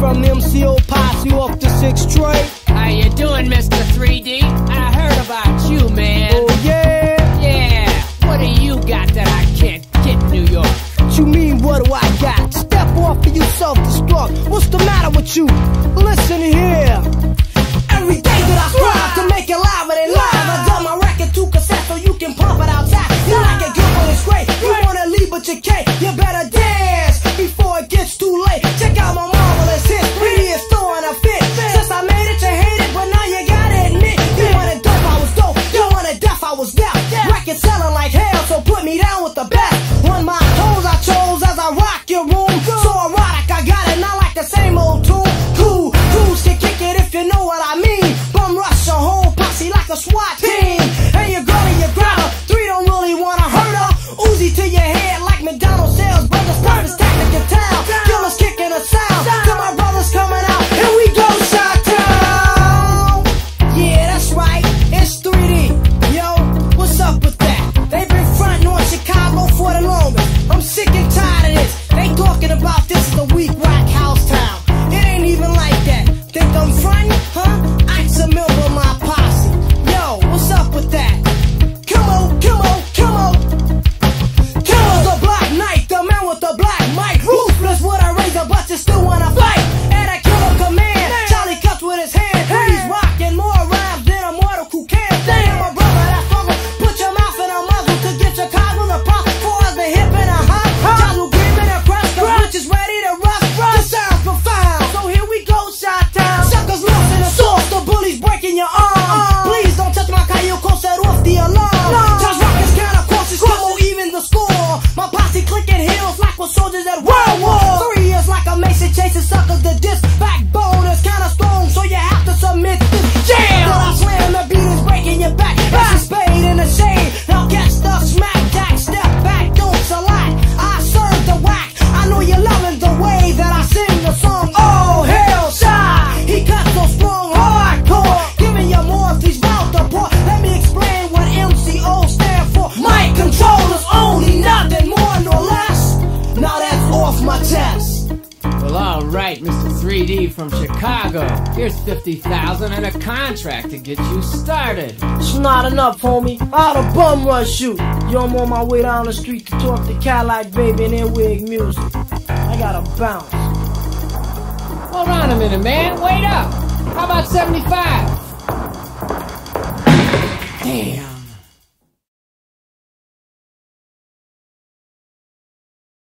From the MCO posse off the Six trade. How you doing, Mr. 3D? I heard about you, man. Oh, yeah? Yeah. What do you got that I can't get, New York? What you mean, what do I got? Step off of you self-destruct. What's the matter with you? Listen here. Every day that I strive to make it live and live. I done my record to cassette so you can pump it outside. You like it good, but it's great. You wanna leave, but you can't. You soldiers at work. Alright, Mr. 3D from Chicago. Here's 50000 and a contract to get you started. It's not enough, homie. I'll the bum rush you. Yo, I'm on my way down the street to talk to Cadillac Baby and wig Music. I gotta bounce. Hold on a minute, man. Wait up. How about 75? Damn.